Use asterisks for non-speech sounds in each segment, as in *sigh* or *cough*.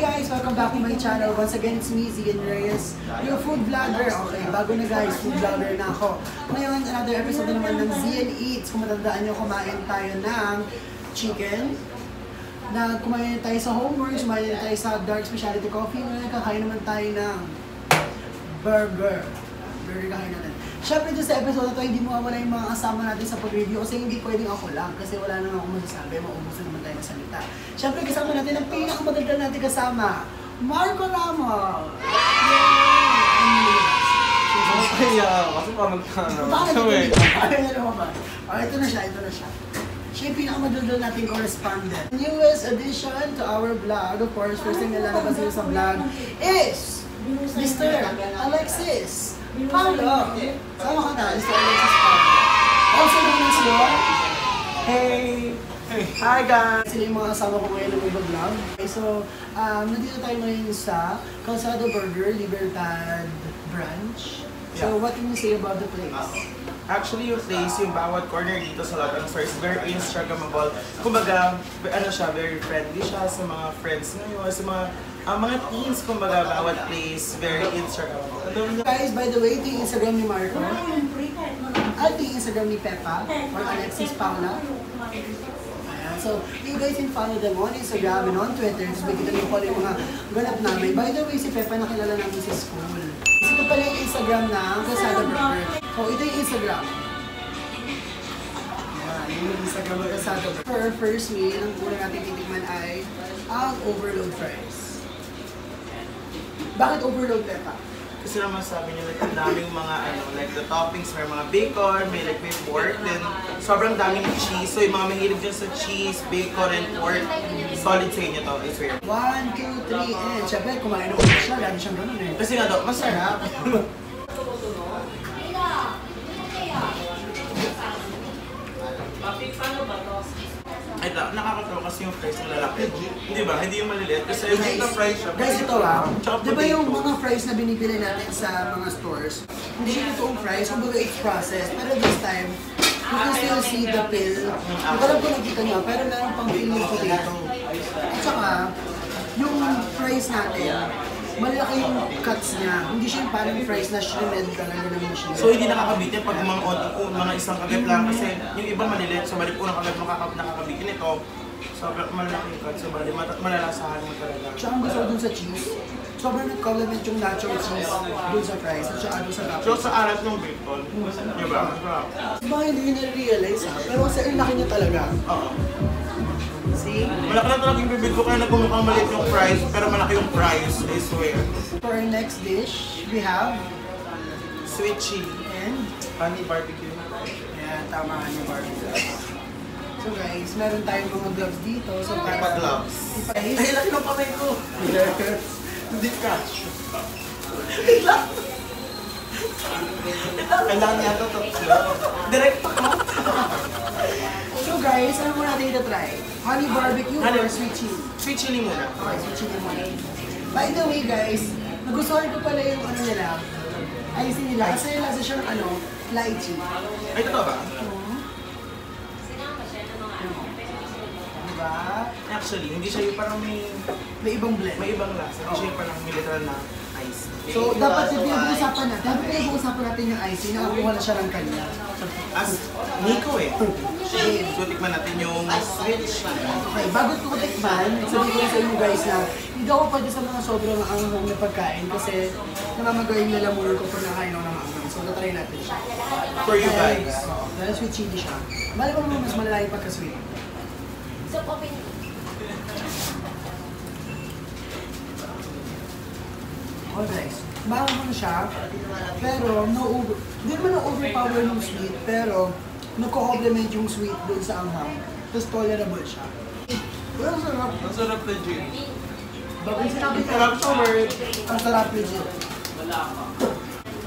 guys! Welcome back to my channel. Once again, it's me, Zian Reyes, your food vlogger. Okay, bago na guys, food vlogger na ako. Ngayon, another episode na naman ng Zian Eats. Kung matandaan nyo, kumain tayo ng chicken. Na kumain tayo sa Homeworks, kumain tayo sa Dark Specialty Coffee. Ngayon, kakain naman tayo ng burger. Burger kakain natin. Siyempre, dito sa episode na to, hindi mo mawala yung mga kasama natin sa pag-review kasi hindi pwedeng ako lang kasi wala na akong masasabi, maubusan naman tayo ng salita. Siyempre, kasama natin ang pinakamaganda natin kasama, Marco Ramos! Yay! Kaya, kasi pa magkano. Bakit ito. Ay, ano ba? Oh, ito na siya, ito na siya. Siya yung pinakamadaldal nating correspondent. Newest addition to our vlog, of course, first time na lalabas yun sa vlog, is Mr. Alexis Paulo. Sama ka na, Mr. Alexis Paulo. Also known as Lord. Hey! Hi guys! Sila yung mga kasama ko ngayon ng ibang vlog. Okay, so, um, nandito tayo ngayon sa Calzado Burger, Libertad branch. So, Yeah. what can you say about the place? Actually, yung place, yung bawat corner dito sa Latin Store is very Instagrammable. Kumbaga, ano siya, very friendly siya sa mga friends ngayon, sa mga ah, mga teens, kumbaga, bawat place, very. Ano yun? Guys, by the way, ito yung Instagram ni Marco. At ito yung Instagram ni Peppa or Alexis Paula. So, you guys can follow them on Instagram and on Twitter. So, makita niyo po yung mga ganap namin. By the way, si Peppa nakilala namin sa school. So, ito pala yung Instagram ng Casada Burger. So, ito yung Instagram. Ayan, yun yung Instagram ng Casada Burger. For our first meal, ang una natin titikman ay ang overload fries. Bakit overload, Peppa? Kasi naman sabi niyo, like, ang daming mga, ano, like the toppings, may mga bacon, may like may pork, then sobrang daming cheese. So yung mga mahilig dyan sa cheese, bacon, and pork, solid sa inyo to, I swear. One, two, three, and syempre, kumain ako siya. Lagi siyang ganun eh. Kasi nga daw, masarap. *laughs* Ito, nakakatawa kasi yung fries ng lalaki. Di ba? Hindi yung maliliit. Kasi yung Guys, na fries siya. guys, ito ah. Di ba yung mga fries na binibili natin sa mga stores, hindi yung totoong fries, kumbaga it's processed. Pero this time, you can still see the pill. Hindi alam kung nakita niyo, pero meron pang pill ng potato. At saka, yung fries natin, malaki yung cuts niya. Hindi siya yung parang fries na shredded talaga ng machine. So hindi nakakabitin pag mga po, mga isang kagat lang kasi yung iba maliliit, so balik po ng kagat makakab nakakabitin ito. Sobrang malaki yung cut, so bali mat- malalasahan mo talaga. Tsaka ang gusto dun sa cheese, sobrang nag-complement yung nacho cheese dun sa fries at saka dun sa So nachos. sa alat ng bacon, di ba? Diba hindi nyo na-realize ha? Pero sa laki niya talaga. Oo. See? Malaki na talaga yung bibig ko kaya nagmumukhang maliit yung fries, pero malaki yung fries, I swear. For our next dish, we have Sweet chili, and honey barbecue. Ayan, tama yung barbecue. So guys, meron tayong mga gloves dito. So para Pa-gloves. Guys, Ay, laki ng kamay ko! Hindi ka. Kailangan niya ito. Direct ako. So guys, ano muna natin ito try? Honey barbecue Honey- or sweet chili? Sweet chili muna. Okay, sweet chili muna. By the way guys, nagustuhan ko pala yung ano nila, ayusin nila. Kasi lasa siyang ano, lychee. Ay, totoo ba? Diba? Actually, hindi siya yung parang may, May ibang blend. may ibang lasa. Hindi siya yung parang may literal na ice. So, dapat yung pinag-uusapan natin, dapat pinag-uusapan natin yung icing, nakakuha na siya ng kanya. As Nico eh. *laughs* Okay. So, tikman natin yung sweet chili. Okay, bago ko tikman, sabihin ko sa inyo guys na hindi ako pwede sa mga sobrang anghang na pagkain kasi namamagayin na lamur ko pag nakain ako ng anghang. So, natry natin siya. For you guys. Dahil sweet chili siya. Bali ko naman mas malala yung pagka-sweet. So, open. Oh guys, maanghang siya, pero no over, hindi naman na-overpower yung sweet, pero nagko-complement yung sweet dun sa anghang. Tapos tolerable siya. Pero ang sarap. Ang sarap na gin. Bakit sinabi ko? Sarap sa word. Ang sarap legit.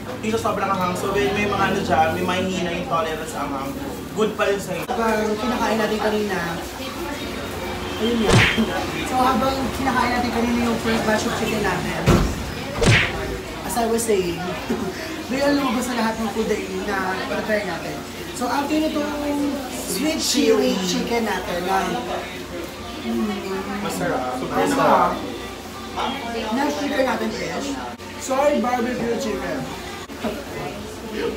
Hindi siya sobrang anghang. So, may, may mga ano dyan, may mahihina yung tolerance sa anghang. Good pa rin sa inyo. Habang kinakain natin kanina, ayun nga. So habang kinakain natin kanina yung first batch of chicken natin, as I was saying, *laughs* biglang lumabas na lahat ng food na para-try natin. So after nitong sweet chili chicken natin, na Masarap. Masarap. Next chicken natin is soy barbecue chicken.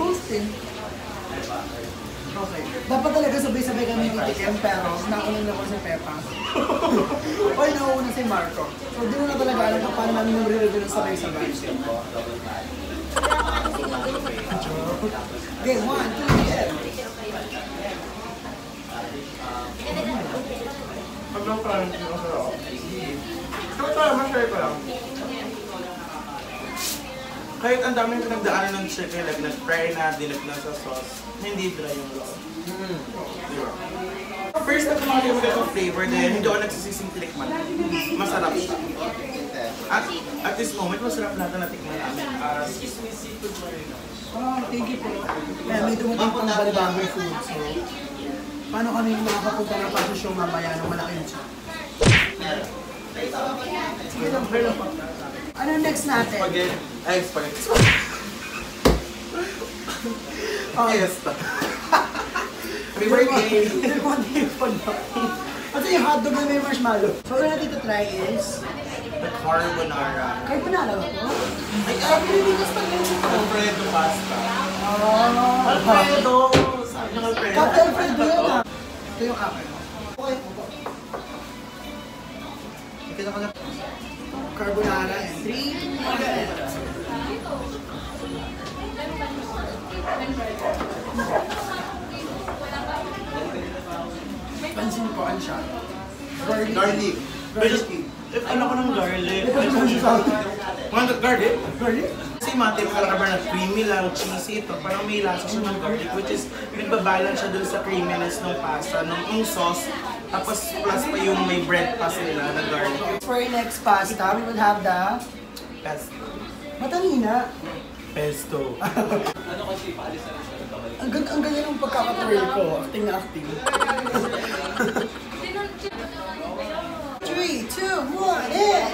Hosting. Okay. Dapat talaga sabay-sabay kami titikim pero nakunan ako si Pepa. *laughs* Oy, nauuna si Marco. So, di mo na talaga alam kung paano namin nag-review ng sabay-sabay. Okay, one, two, three, Sobrang parang hindi ko sarap. Ito parang ma-share ko lang. Kahit ang daming pinagdaanan ng chicken, like nag-fry na, dilag na sa sauce, hindi dry yung loob. Diba? First na tumali ko ito flavor din, hindi ako nagsisising tinikman. Masarap siya. At at this moment, masarap lahat na natikman namin. Uh, sesame seafood marina. Oh, thank you po. Kaya may dumating pang balibagong food. So, paano kami makakapunta ng pasyo show mamaya ng malaki yung chat? Sige lang, fair lang po. Ano next natin? Spaghetti. Ay, spaghetti. Oh, *laughs* Fiesta. Happy birthday! Kasi yung hotdog na may marshmallow. So, ano natin ito try is... Carbonara. Carbonara ba ito? Ay, ay, Pilipinas pa rin ito. Alfredo pasta. Oh, Alfredo! Sabi ng Alfredo. Captain Alfredo yun ah. Ito yung kapit. Okay. Ito na Carbonara and 3, 2, 1. Pansin ko, ano siya? Garlic. Garlic. Garlic. If ano ko ng garlic. Yung ano? Mga garlic? Garlic? Kasi mati pa lang na creamy lang, cheesy ito. Parang may lasa siya ng garlic, which is nagbabalance siya dun sa creaminess ng pasta, ng, ng sauce. Tapos plus pa yung may bread pa sila na garlic. For our next pasta, we will have the Pesto. Matanina. Pesto. *laughs* Ang ganda, ang ganda ng pagkakatwirl ko. Acting na acting. Two, one, hit!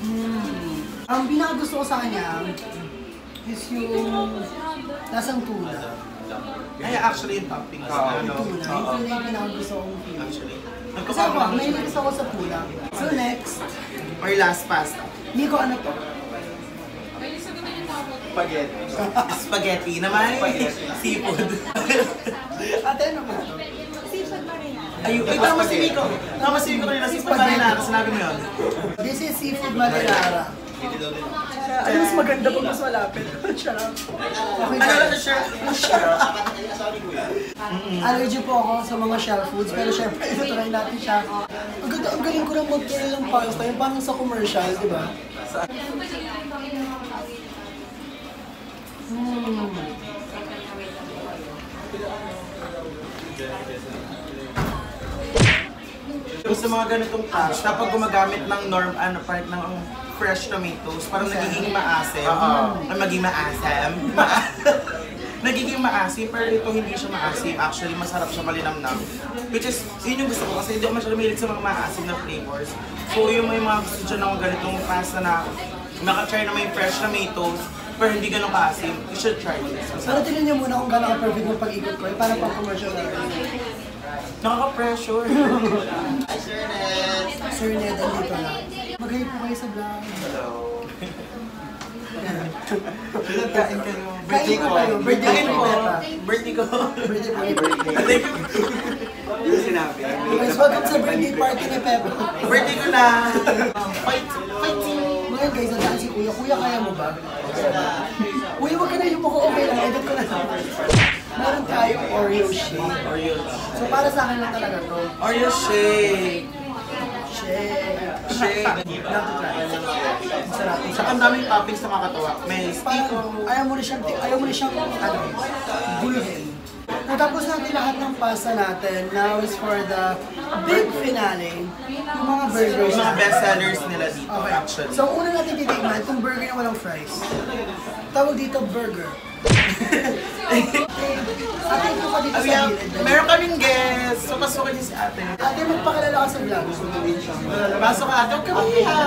Mm. Ang pinakagusto ko sa kanya is yung lasang tuna. Ay, actually, yung topping ko. ano, Yung tuna. Yung tuna yung pinakagusto kong feel. Actually. Kasi ako, may gusto ko sa tuna. So next, Or last pasta. Nico, ano to? Spaghetti. *laughs* Spaghetti naman. Seafood. *laughs* Ate, ano ba? Seafood marinara. Ay, ay, tama si Nico. Tama si Nico kanina. Seafood pa rin na. Sinabi mo yun. This is seafood marinara. Ano mas maganda pag mas malapit? *laughs* Charot. Ano lang guys. siya? Allergy po ako sa mga shell foods, pero syempre, ito try natin siya. Ang ganda, ang galing ko lang mag-try ng pasta, yung parang sa commercial, di ba? Mm. Sa mga ganitong pasta, pag gumagamit ng norm, ano, part ng fresh tomatoes, parang nagiging maasim. Ay, maging maasim. Ma- *laughs* nagiging maasim, pero ito hindi siya maasim. Actually, masarap siya malinamnam. Which is, yun yung gusto ko kasi hindi ako masyado mahilig sa mga maasim na flavors. So, yung may mga gusto dyan ng ganitong pasta na makatry na may fresh tomatoes, pero hindi ganun kaasim, you should try this. Pero tingnan niyo muna kung gano'n perfect yung pag-ikot ko, eh, parang pang commercial na rin. Nakaka-pressure. *laughs* Sir Ned, andito na. Magayon po kayo sa vlog. Hello. Yan. Kain kayo. Birthday ko. Birthday ko. Birthday ko. Birthday po ni birthday. You. sinabi. Guys, welcome sa birthday party ni Pepa. Birthday ko na. Fight. Fighting. Ngayon guys, nandaan si Kuya. Kuya, kaya mo ba? Kuya, wag ka na yung mukha okay lang. Edit ko na. Meron tayong Oreo shake. Oreo. So para sa akin lang talaga to. Oreo shake. Shake. Shake. To try. Masarap. Sa ang daming toppings na makakatawa. May stick. Ayaw mo na siyang, ayaw mo na siyang, ano, guluhin. Natapos natin lahat ng pasta natin. Now is for the big finale. Yung mga burgers. Yung mga best sellers nila dito Okay. actually. So, una natin titignan, itong burger na walang fries. Tawag dito burger. Ate, ito ka dito sa we have, gilid. meron kaming guest. So, pasukin niyo si ate. Ate, magpakilala ka sa vlog. Pasok ka ate. Huwag ka mahiya.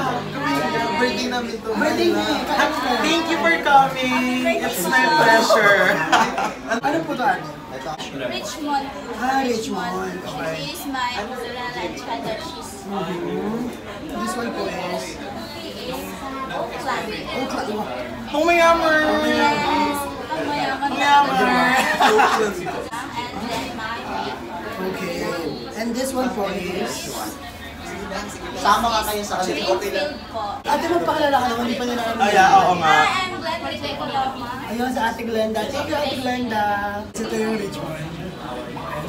Birthday namin to. Birthday mo. Thank you for coming. It's my pleasure. *laughs* Richmond. Ah, Richmond. Okay. She is my and cheddar cheese. Mhm. This one po is Oakland. Oakland. Oh, my mayaman! And then my Okay. And this one po is... Sama ka kayo sa kanila. Okay lang. Ate, magpakilala ka naman, hindi pa nila alam. Ay, ah, oo nga. Hi, I'm Glenda. Ayun, sa Ate Glenda. Thank you, Ate Glenda. Ito yung Richmond.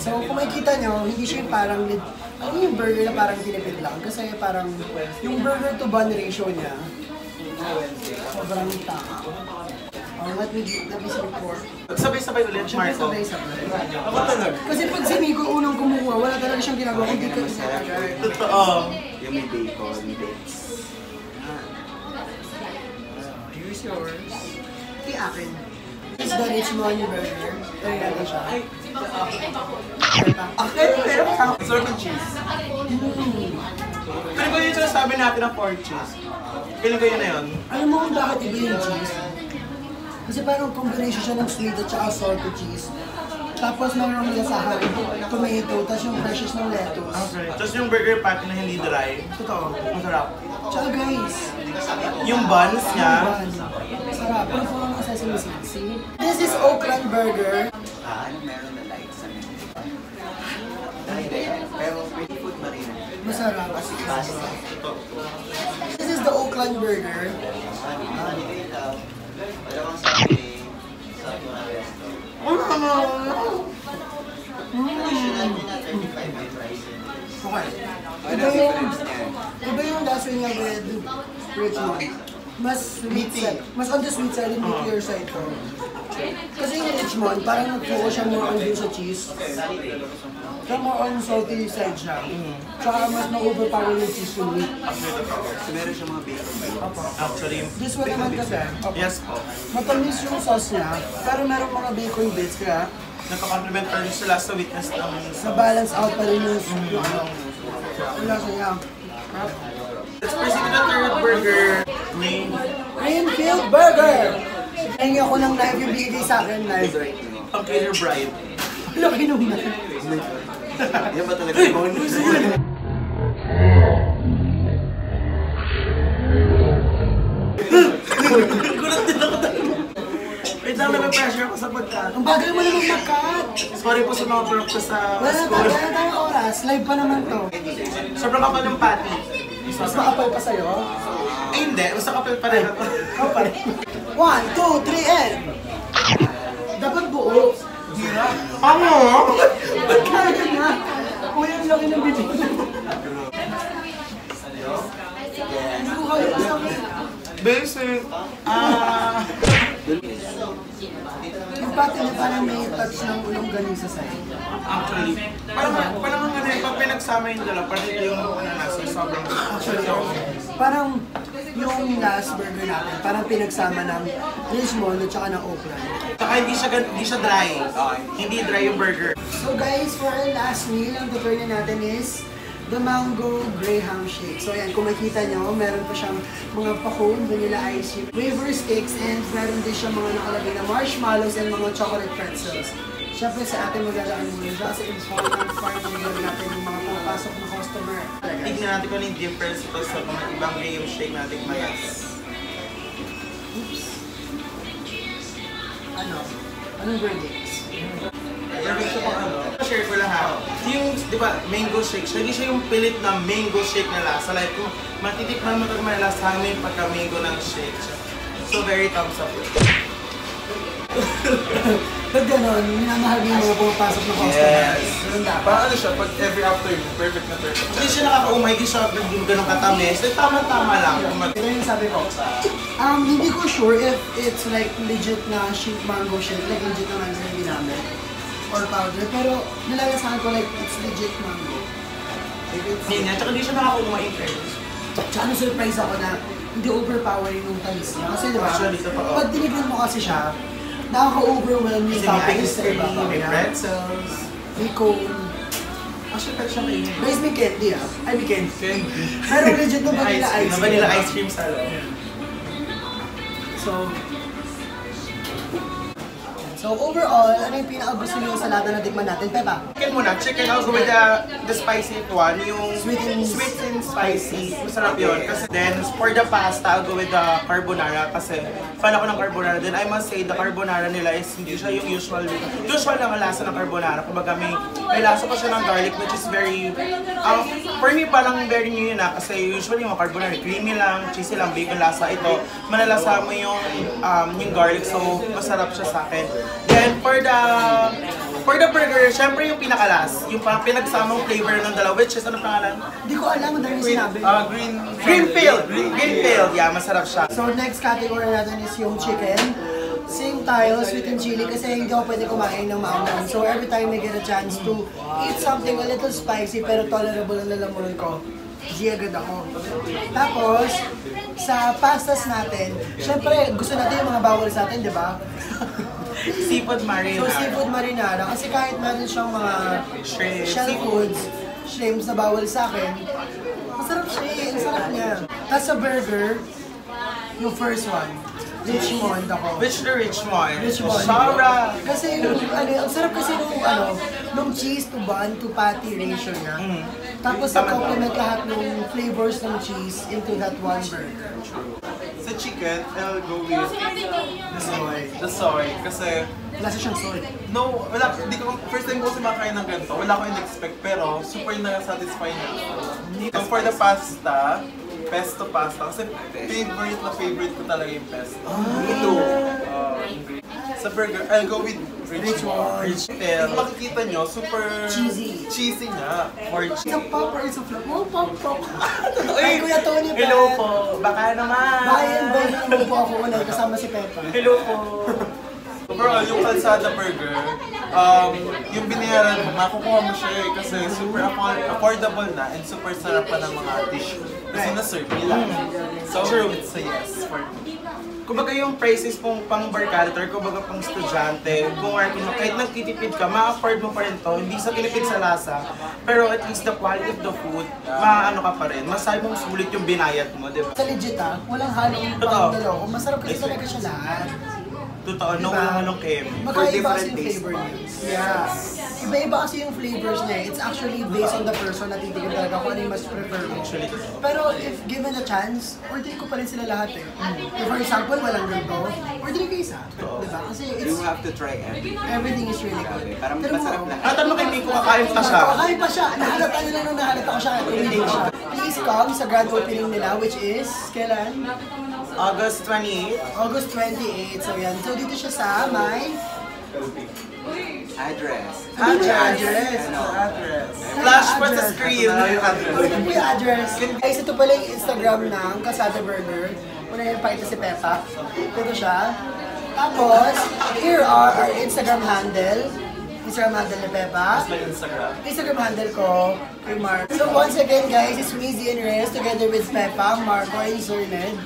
So, kung makikita nyo, hindi siya yung parang, ano yung burger na parang tinipid lang. Kasi parang, yung burger to bun ratio niya, sobrang tama. Oh, let me, let me see before. Sabay-sabay ulit, Marco. Sabay-sabay. Ako talaga. Kasi pag si Nico unang kumukuha, wala talaga siyang ginagawa. Hindi ka Totoo. Yung may bacon, bits. Here's yours. Ito yung akin. It's the Richmond burger. Ay, natin siya. Akin, meron ka. Sort of cheese. Pero ko yung sinasabi natin ng pork cheese. Feeling ko yun na yun. Alam mo kung bakit iba yung cheese? Kasi parang combination siya ng sweet at saka salted cheese. Tapos mayroong lasahan, tomato, tapos yung freshness ng lettuce. Okay. Tapos yung burger patty na hindi dry. Totoo. Masarap. Tsaka guys, Yung buns niya, Yan. Sarap. Pero full ng sesame seeds. See? This is Oakland Burger. Ah, ano meron na light sa menu? Hindi. Pero may food pa rin. Masarap. This is the Oakland Burger. Ah, tao. Wala kang sabi. Sa mga resto. Additional din na 35 may price. Okay. Iba yung, iba yung lasa niya with Richmond. Mas sweet side. Mas on the sweet side, hindi clear side ko. Kasi yung Richmond, parang nag-focus siya more on dun sa cheese. Kaya more on salty side siya. Tsaka mas na-overpower yung cheese yung meat. So meron siya mga bacon bits. actually, This one naman kasi, yes po. matamis yung sauce niya, pero merong mga bacon bits, kaya Nagka-complementary sila sa weakness ng na-balance out pa rin yung, yung ano, yung lasa niya. Let's proceed to the third burger. Main. Greenfield Burger! Hingi ako ng knife yung binigay sa akin, knife. Ang killer bride. Laki nung knife. Yan ba talaga bonus? Gulat din ako dahil. Wait lang, nape-pressure ako sa pagkat. Ang bagal mo naman mag-cut. Sorry po sa mga prop ko sa Wala na school. wala tayong oras. Live pa naman to. Sobrang kapal ng patty. Mas makapal pa sa'yo. Hindi, basta kapal pa rin ako. Rin. One, two, three, and... Dapat buo. Ano? Ba't kaya nga? Uy, ang laki ng. Hindi ko kaya laki. Basic. Ah. Yung pati niya parang may touch ng ulong galing sa side. Actually, parang, parang ang ano eh, pag pinagsama yung dalawa, parang yung ano nasa sobrang Actually, parang yung last burger natin, parang pinagsama ng Richmond at saka ng Oakland. Saka hindi siya, hindi siya dry. Hindi dry yung burger. So guys, for our last meal, ang tutuloy na natin is the Mango Graham Shake. So ayan, kung makita nyo, meron pa siyang mga pa-cone, vanilla ice cream, wafer sticks, and meron din siyang mga nakalagay na marshmallows and mga chocolate pretzels. Siyempre sa atin maglalaan muna siya kasi important part ng natin yung mga pumapasok na customer. Tignan natin kung ano yung difference ito sa mga ibang game shake natin malas. Oops. Ano? Anong verdicts? Perfect pang ano. Share ko lang ha. Yung, di ba, mango shake. Hindi siya yung pilit na mango shake na lasa. Like, kung matitikman mo ito may lasa mo yung pagka-mango ng shake siya. So, very thumbs up. *laughs* Ba't ganon? Minamahal mo yung mga pumapasok na customer. Yes. Ganun dapat. Parang ano siya, pag every afternoon, perfect na perfect. Hindi siya nakakaumay, hindi siya hindi ganun katamis. Like, tama-tama lang. Ito yung sabi ko. Um, hindi ko sure if it's like legit na sheet mango shit, like legit na mango yung ginamit. Or powder. Pero nalalasahan ko like it's legit mango. Hindi niya, tsaka hindi siya nakakaumay in fairness. tsaka na-surprise ako na hindi overpowering yung tamis niya. Kasi diba, pag tinignan mo kasi siya, nakaka-overwhelm yung Kasi may toppings cream, iba. may Yeah. pretzels. May cone. Actually, pwede siyang kainin. Guys, may candy ah. Ay, may candy. Pero legit na vanilla cream. ice Na cream. vanilla ice cream sa loob. So, so overall, ano yung pinaka-gusto niyo sa lahat na natikman natin? Pepa? Chicken muna. Chicken also with the, the spicy one. Yung Sweet and- sweet and spicy. Masarap yun. Kasi then, for the pasta, I'll go with the carbonara. Kasi fan ako ng carbonara. Then I must say, the carbonara nila is hindi siya yung usual. Usual ang lasa ng carbonara. Kumbaga may, may lasa pa siya ng garlic which is very, um, for me parang very new yun na. Kasi usually mga carbonara, creamy lang, cheesy lang, bacon lasa. Ito, manalasa mo yung, um, yung garlic. So, masarap siya sa akin. Then, for the For the burger, syempre yung pinakalas, yung parang pinagsamang flavor ng dalawa, which is ano pangalan? Hindi ko alam, ang dami sinabi. Uh, green Greenfield! Greenfield! Yeah, masarap siya. So next category natin is yung chicken. Same tayo, sweet and chili, kasi hindi ako pwede kumain ng maanghang. So every time I get a chance to eat something a little spicy pero tolerable ang lalamunan ko, G agad ako. Tapos, sa pastas natin, syempre gusto natin yung mga bawal sa atin, di ba? *laughs* Seafood marinara. So seafood marinara, kasi kahit meron siyang mga Shrimp. shell foods, shrimps na bawal sa akin, masarap siya eh, ang sarap niya. Tapos sa burger, yung first one, Richmond ako. Which the Richmond? Richmond. Sarah! Kasi yung, ano, ang sarap kasi nung, ano, nung cheese to bun to patty ratio niya. Tapos sa complement lahat ng flavors ng cheese into that one burger. Sa chicken, I'll go with The soy. the soy. Kasi, Lasa siyang soy. no, wala, di ko, first time ko kasi makain ng ganito, wala ko in-expect, pero super na-satisfy na. So for the pasta, pesto pasta, kasi favorite na favorite ko talaga yung pesto. Ito. sa burger, I'll go with Richmond. Richmond. Kung makikita nyo, super Cheesy. cheesy nga. Or It's a pop or it's a flop? Oh, pop, pop. *laughs* Ay, Kuya Tony, Hello Pet. po! Baka naman! Bayan, bayan mo po ako ulit kasama si Peppa. Hello po! Overall, yung kalsada burger, um, yung binayaran mo, makukuha mo siya eh, kasi super afford- affordable na and super sarap pa ng mga dish. Kasi na-serve nila. So, True. it's a yes for me. Kumbaga yung prices pong pang barkada, kumbaga pang estudyante, kung working mo, kahit nagtitipid ka, ma-afford mo pa rin to, hindi sa tinipid sa lasa, pero at least the quality of the food, maano ka pa rin, masabi mong sulit yung binayad mo, di ba? Sa legit ah, walang halong pang naloko. Masarap kasi talaga siya lahat. Totoo, no Diba? walang halong kem. Magkaiba kasi yung flavor niya. Yeah. Iba-iba kasi yung flavors niya. eh. It's actually based on the person na titigil talaga kung ano yung mas prefer mo. Actually, Pero if given a chance, order ko pa rin sila lahat eh. If for example, walang ganito, order ko isa. Diba? Kasi it's, You have to try everything. everything is really good. Parang Pero masarap mo, lahat. At ano kay Miko, kakain pa siya. Kakain pa siya. Nahalata lang nung nahalata ko siya. Hindi siya. Please come sa grand opening nila, which is, kailan? August 28, August 28. So yan. So dito siya sa may Address. address. Ano? address. Flash pa sa screen. Ano po yung address? Guys, ito pala yung Instagram ng Casada Burger. Una yung pakita si Peppa. Ito siya. Tapos, here are our Instagram handle. Instagram handle ni Peppa. Instagram. Instagram handle ko kay Mark. So once again guys, it's Wheezy and Reyes together with Peppa, Marco, and Zerned.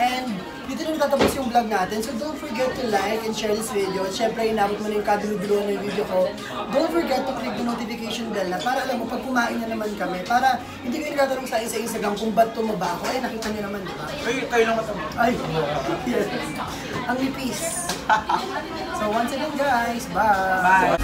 And dito na natatapos yung vlog natin. So don't forget to like and share this video. At syempre, inabot mo na yung kaduluduluan ng video ko. Don't forget to click the notification bell na para alam mo, pag kumain na naman kami, para hindi kayo nagtatanong sa sa Instagram kung ba't tumaba ako. Ay, nakita niyo naman, di ba? Ay, kayo lang matama. Ay, *laughs* yes. Ang nipis. *laughs* so once again guys, bye! Bye!